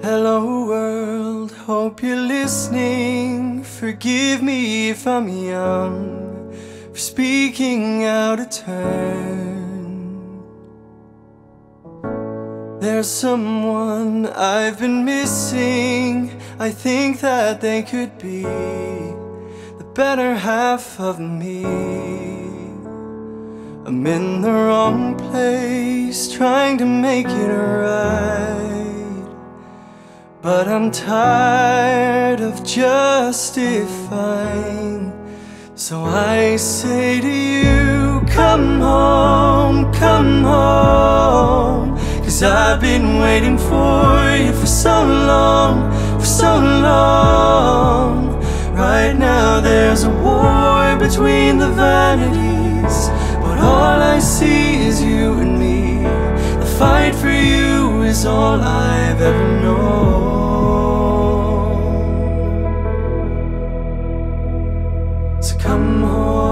Hello world, hope you're listening. Forgive me if I'm young for speaking out of turn. There's someone I've been missing. I think that they could be the better half of me. I'm in the wrong place, trying to make it right. But I'm tired of justifying. So I say to you, come home, come home. Cause I've been waiting for you for so long, for so long. Right now there's a war between the vanities. But all I see is you and me. The fight for you is all I've ever known. So come home.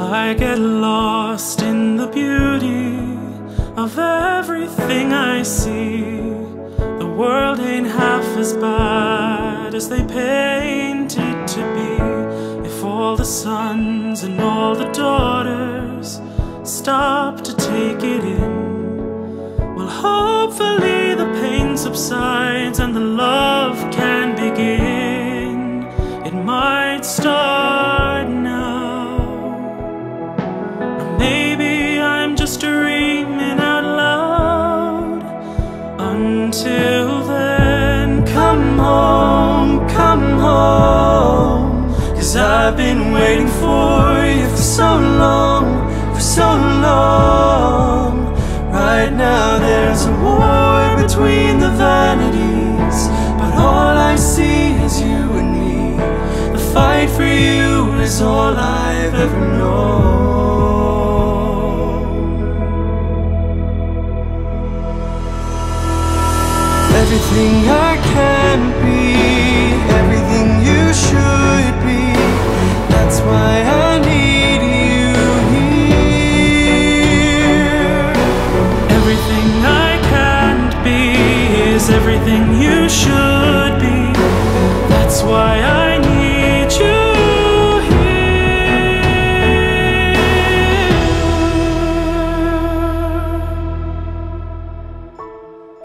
I get lost in the beauty of everything I see. The world ain't half as bad as they paint all the sons and all the daughters stop to take it in, well, hopefully the pain subsides and the love can begin. It might start now. Or maybe I'm just dreaming out loud. Until then, Come home, come home. Cause I've been waiting for you for so long, for so long. Right now there's a war between the vanities. But all I see is you and me. The fight for you is all I've ever known. Everything I can be,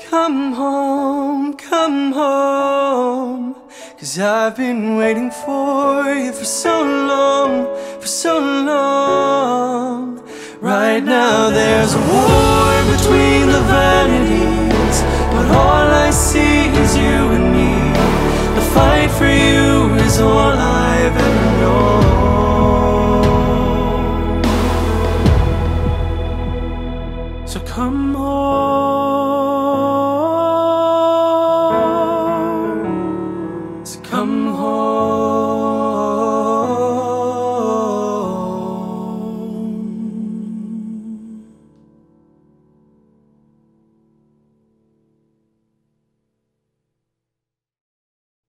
Come home, come home. Cause I've been waiting for you for so long, for so long. Right now there's a war between the vanities But all I see is you and me. The fight for you is all I've ever known. So come home. come home.